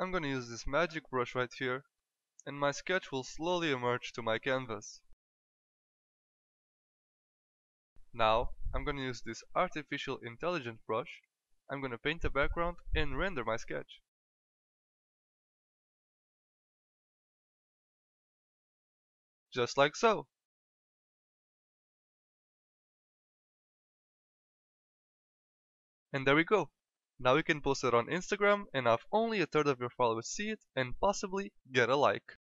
I'm gonna use this magic brush right here and my sketch will slowly emerge to my canvas. Now I'm gonna use this artificial intelligent brush. I'm gonna paint the background and render my sketch. Just like so. And there we go. Now you can post it on Instagram and have only a third of your followers see it and possibly get a like.